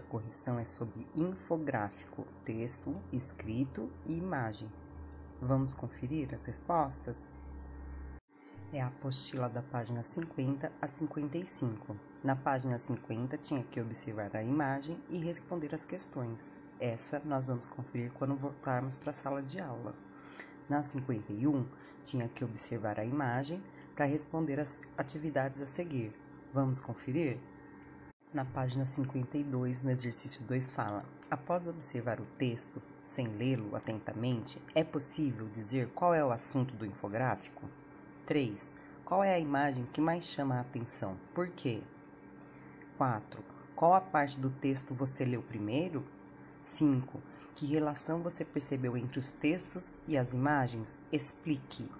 a correção é sobre infográfico, texto, escrito e imagem. Vamos conferir as respostas? É a apostila da página 50 a 55. Na página 50, tinha que observar a imagem e responder as questões. Essa nós vamos conferir quando voltarmos para a sala de aula. Na 51, tinha que observar a imagem para responder as atividades a seguir. Vamos conferir? Na página 52, no exercício 2, fala: Após observar o texto, sem lê-lo atentamente, é possível dizer qual é o assunto do infográfico? 3. Qual é a imagem que mais chama a atenção? Por quê? 4. Qual a parte do texto você leu primeiro? 5. Que relação você percebeu entre os textos e as imagens? Explique.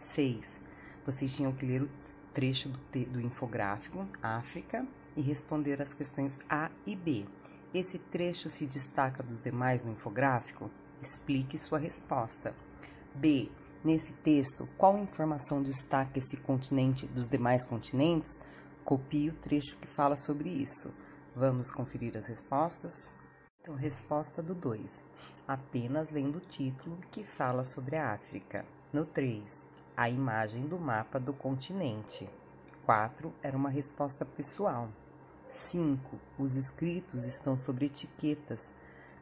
6. Vocês tinham que ler o trecho do, do infográfico África e responder as questões A e B. Esse trecho se destaca dos demais no infográfico? Explique sua resposta. B. Nesse texto, qual informação destaca esse continente dos demais continentes? Copie o trecho que fala sobre isso. Vamos conferir as respostas? Então, resposta do 2. Apenas lendo o título que fala sobre a África. No 3, a imagem do mapa do continente. 4 era uma resposta pessoal. 5. Os escritos estão sobre etiquetas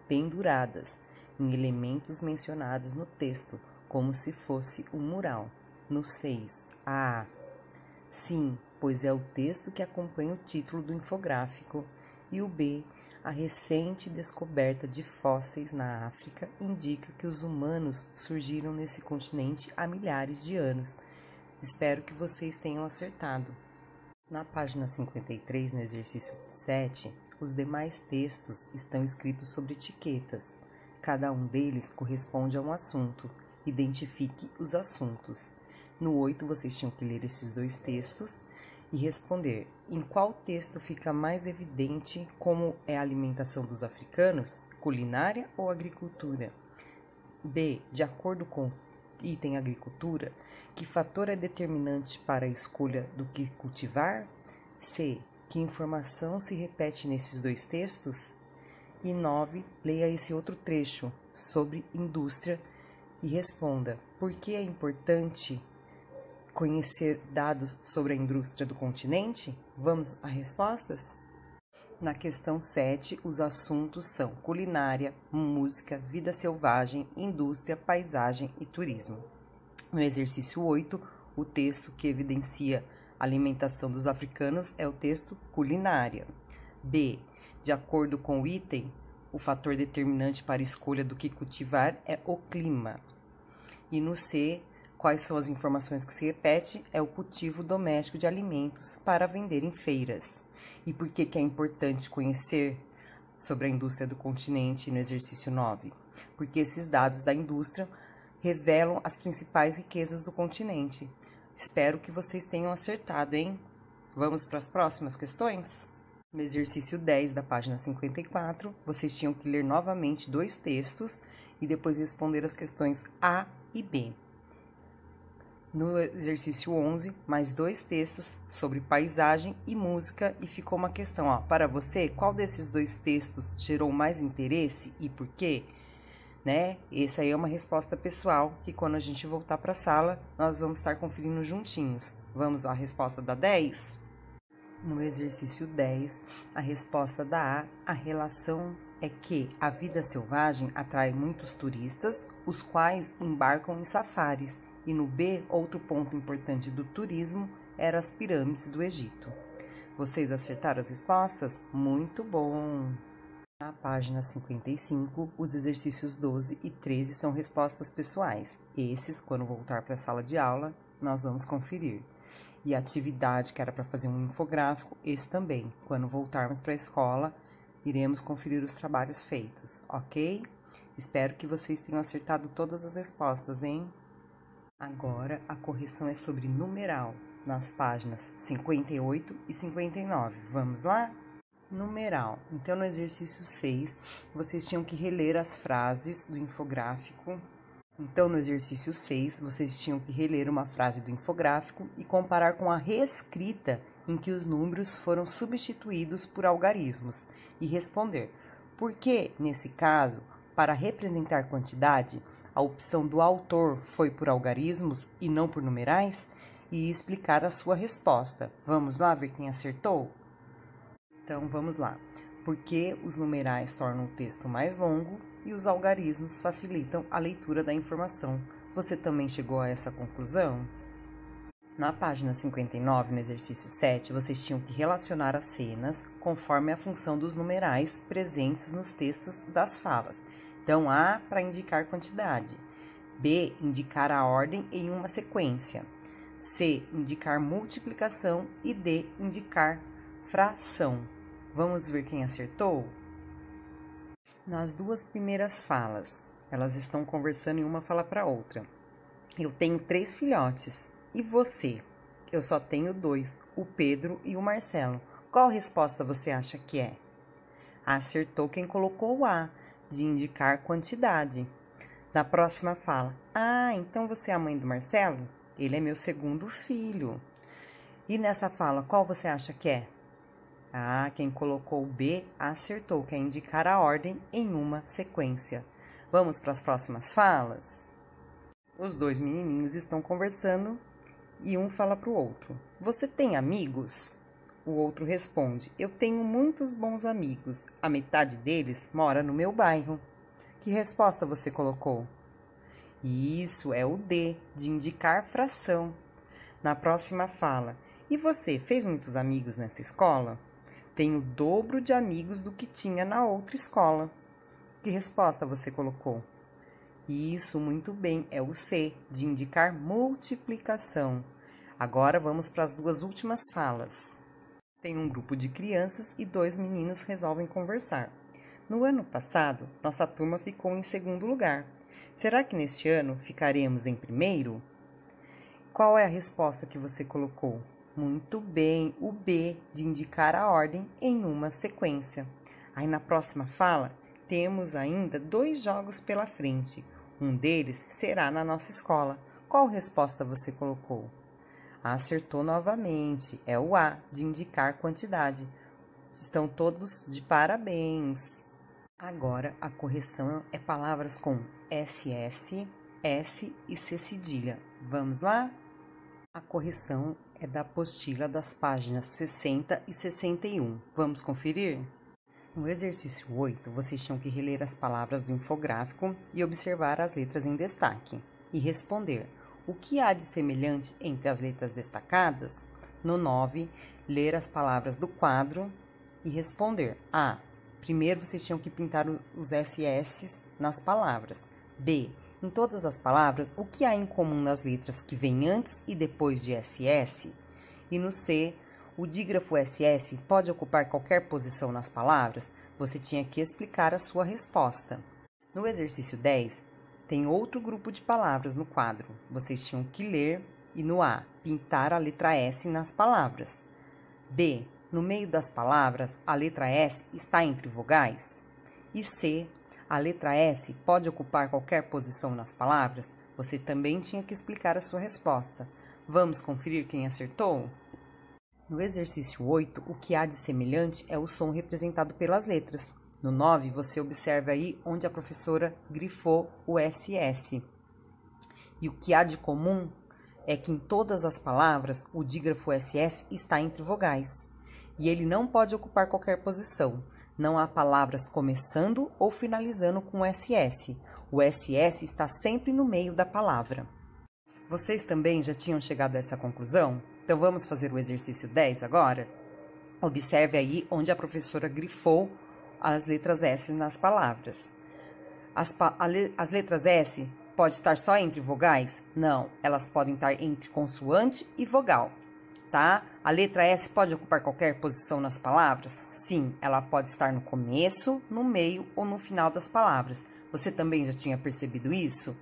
penduradas em elementos mencionados no texto, como se fosse um mural. No 6. A. Sim, pois é o texto que acompanha o título do infográfico. E o B. A recente descoberta de fósseis na África indica que os humanos surgiram nesse continente há milhares de anos. Espero que vocês tenham acertado. Na página 53, no exercício 7, os demais textos estão escritos sobre etiquetas. Cada um deles corresponde a um assunto. Identifique os assuntos. No 8, vocês tinham que ler esses dois textos e responder em qual texto fica mais evidente como é a alimentação dos africanos, culinária ou agricultura. B. De acordo com item agricultura, que fator é determinante para a escolha do que cultivar? C. Que informação se repete nesses dois textos? E 9. Leia esse outro trecho sobre indústria e responda: por que é importante conhecer dados sobre a indústria do continente? Vamos às respostas? Na questão 7, os assuntos são culinária, música, vida selvagem, indústria, paisagem e turismo. No exercício 8, o texto que evidencia a alimentação dos africanos é o texto culinária. B. De acordo com o item, o fator determinante para a escolha do que cultivar é o clima. E no C, quais são as informações que se repete? É o cultivo doméstico de alimentos para vender em feiras. E por que, que é importante conhecer sobre a indústria do continente no exercício 9? Porque esses dados da indústria revelam as principais riquezas do continente. Espero que vocês tenham acertado, hein? Vamos para as próximas questões? No exercício 10 da página 54, vocês tinham que ler novamente dois textos e depois responder as questões A e B. No exercício 11, mais dois textos sobre paisagem e música e ficou uma questão, ó, para você, qual desses dois textos gerou mais interesse e por quê? Né? Essa aí é uma resposta pessoal que quando a gente voltar para a sala, nós vamos estar conferindo juntinhos. Vamos à resposta da 10? No exercício 10, a resposta da A, a relação é que a vida selvagem atrai muitos turistas, os quais embarcam em safaris e no B, outro ponto importante do turismo era as pirâmides do Egito. Vocês acertaram as respostas? Muito bom! Na página 55, os exercícios 12 e 13 são respostas pessoais. Esses, quando voltar para a sala de aula, nós vamos conferir. E a atividade que era para fazer um infográfico, esse também. Quando voltarmos para a escola, iremos conferir os trabalhos feitos, ok? Espero que vocês tenham acertado todas as respostas, hein? Agora, a correção é sobre numeral, nas páginas 58 e 59. Vamos lá? Numeral. Então, no exercício 6, vocês tinham que reler as frases do infográfico. Então, no exercício 6, vocês tinham que reler uma frase do infográfico e comparar com a reescrita em que os números foram substituídos por algarismos e responder por que, nesse caso, para representar quantidade, a opção do autor foi por algarismos e não por numerais? E explicar a sua resposta. Vamos lá ver quem acertou? Então vamos lá. Porque os numerais tornam o texto mais longo e os algarismos facilitam a leitura da informação. Você também chegou a essa conclusão? Na página 59, no exercício 7, vocês tinham que relacionar as cenas conforme a função dos numerais presentes nos textos das falas. Então, A para indicar quantidade, B indicar a ordem em uma sequência, C indicar multiplicação e D indicar fração. Vamos ver quem acertou? Nas duas primeiras falas, elas estão conversando e uma fala para outra. Eu tenho três filhotes. E você? Eu só tenho dois, o Pedro e o Marcelo. Qual resposta você acha que é? Acertou quem colocou o A, de indicar quantidade. Na próxima fala: Ah, então você é a mãe do Marcelo? Ele é meu segundo filho. E nessa fala, qual você acha que é? Ah, quem colocou B acertou, que é indicar a ordem em uma sequência. Vamos para as próximas falas? Os dois menininhos estão conversando e um fala para o outro: Você tem amigos? O outro responde: Eu tenho muitos bons amigos. A metade deles mora no meu bairro. Que resposta você colocou? Isso é o D, de indicar fração. Na próxima fala: E você fez muitos amigos nessa escola? Tenho o dobro de amigos do que tinha na outra escola. Que resposta você colocou? Isso, muito bem, é o C, de indicar multiplicação. Agora vamos para as duas últimas falas. Tem um grupo de crianças e dois meninos resolvem conversar. No ano passado, nossa turma ficou em segundo lugar. Será que neste ano ficaremos em primeiro? Qual é a resposta que você colocou? Muito bem, o B, de indicar a ordem em uma sequência. Aí na próxima fala, temos ainda dois jogos pela frente. Um deles será na nossa escola. Qual resposta você colocou? Acertou novamente. É o A, de indicar quantidade. Estão todos de parabéns. Agora, a correção é palavras com SS, S e C cedilha. Vamos lá? A correção é da apostila das páginas 60 e 61. Vamos conferir? No exercício 8, vocês tinham que reler as palavras do infográfico e observar as letras em destaque e responder o que há de semelhante entre as letras destacadas. No 9, ler as palavras do quadro e responder. A. Primeiro vocês tinham que pintar os SS nas palavras. B. Em todas as palavras, o que há em comum nas letras que vêm antes e depois de SS? E no C, o dígrafo SS pode ocupar qualquer posição nas palavras? Você tinha que explicar a sua resposta. No exercício 10, tem outro grupo de palavras no quadro. Vocês tinham que ler e no A, pintar a letra S nas palavras. B, no meio das palavras, a letra S está entre vogais. E C, a letra S pode ocupar qualquer posição nas palavras? Você também tinha que explicar a sua resposta. Vamos conferir quem acertou? No exercício 8, o que há de semelhante é o som representado pelas letras. No 9, você observa aí onde a professora grifou o SS. E o que há de comum é que em todas as palavras o dígrafo SS está entre vogais. E ele não pode ocupar qualquer posição. Não há palavras começando ou finalizando com SS. O SS está sempre no meio da palavra. Vocês também já tinham chegado a essa conclusão? Então vamos fazer o exercício 10 agora? Observe aí onde a professora grifou as letras S nas palavras. As, pa as letras S pode estar só entre vogais? Não, elas podem estar entre consoante e vogal, tá? A letra S pode ocupar qualquer posição nas palavras? Sim, ela pode estar no começo, no meio ou no final das palavras. Você também já tinha percebido isso?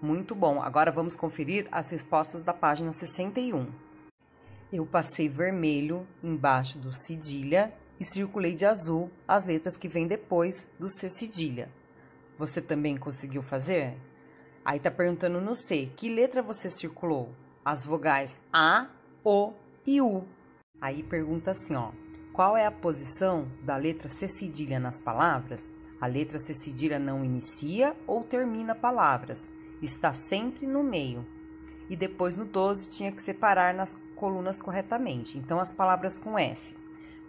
Muito bom, agora vamos conferir as respostas da página 61. Eu passei vermelho embaixo do cedilha e circulei de azul as letras que vêm depois do C cedilha. Você também conseguiu fazer? Aí tá perguntando no C, que letra você circulou? As vogais A, O e U. Aí pergunta assim, ó. Qual é a posição da letra C cedilha nas palavras? A letra C cedilha não inicia ou termina palavras. Está sempre no meio. E depois no 12 tinha que separar nas colunas corretamente. Então as palavras com S: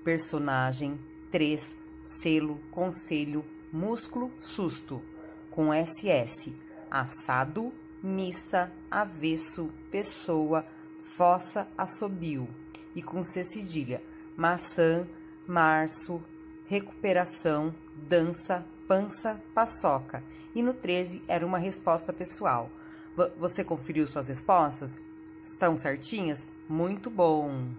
personagem, três, selo, conselho, músculo, susto. Com SS: assado, missa, avesso, pessoa, fossa, assobio. E com C cedilha: maçã, março, recuperação, dança, pança, paçoca. E no 13 era uma resposta pessoal. Você conferiu suas respostas? Estão certinhas? Muito bom!